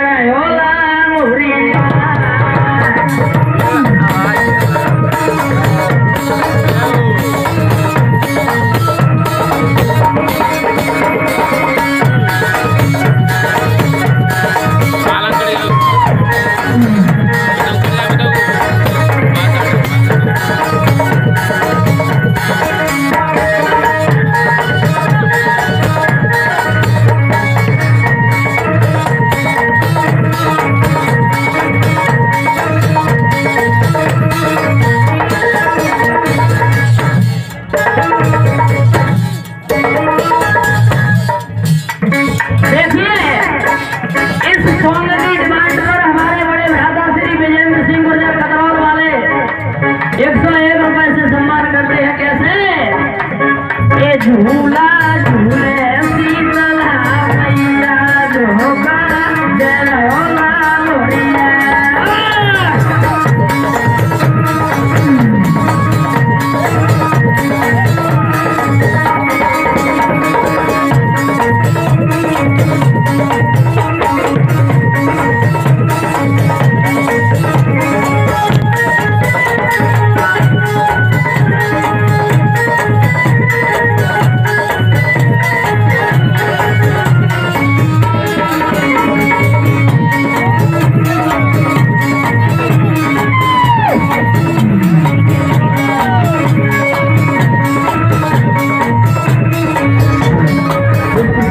哎呦 झूला